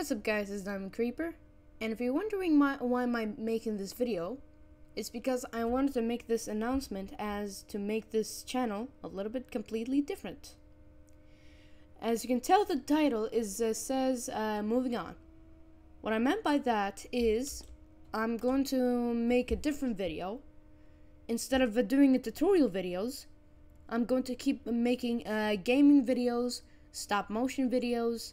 What's up guys, it's Diamond Creeper, and if you're wondering my, why am I making this video, it's because I wanted to make this announcement as to make this channel a little bit completely different. As you can tell the title is uh, says uh, moving on. What I meant by that is I'm going to make a different video. Instead of uh, doing tutorial videos, I'm going to keep making uh, gaming videos, stop motion videos,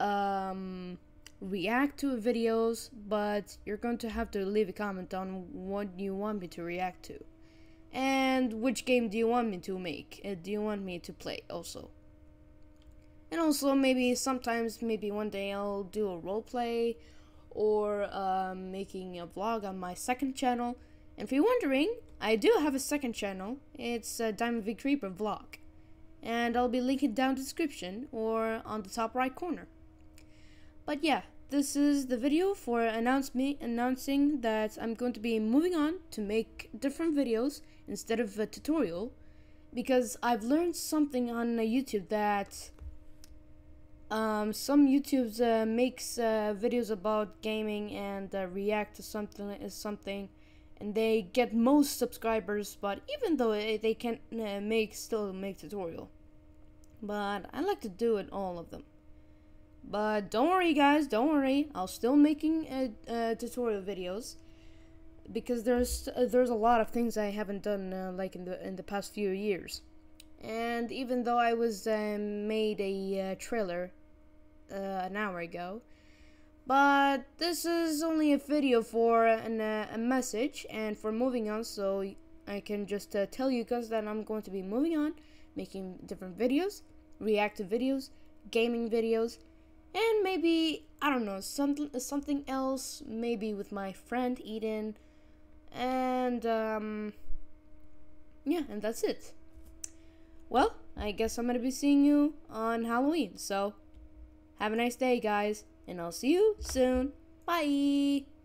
um, react to videos, but you're going to have to leave a comment on what you want me to react to. And which game do you want me to make? Uh, do you want me to play also? And also maybe sometimes, maybe one day I'll do a roleplay or um, making a vlog on my second channel. And if you're wondering, I do have a second channel. It's a Diamond V Creeper vlog. And I'll be linking down description or on the top right corner. But yeah, this is the video for announce me announcing that I'm going to be moving on to make different videos instead of a tutorial because I've learned something on uh, YouTube that um, some YouTubes uh, makes uh, videos about gaming and uh, react to something is something and they get most subscribers but even though they can uh, make still make tutorial. But I like to do it all of them but don't worry, guys. Don't worry. I'll still making uh, uh, tutorial videos because there's uh, there's a lot of things I haven't done uh, like in the in the past few years. And even though I was um, made a uh, trailer uh, an hour ago, but this is only a video for an, a message and for moving on. So I can just tell you guys that I'm going to be moving on, making different videos, reactive videos, gaming videos and maybe I don't know something something else maybe with my friend Eden. And um yeah and that's it. Well I guess I'm gonna be seeing you on Halloween. So have a nice day guys and I'll see you soon. Bye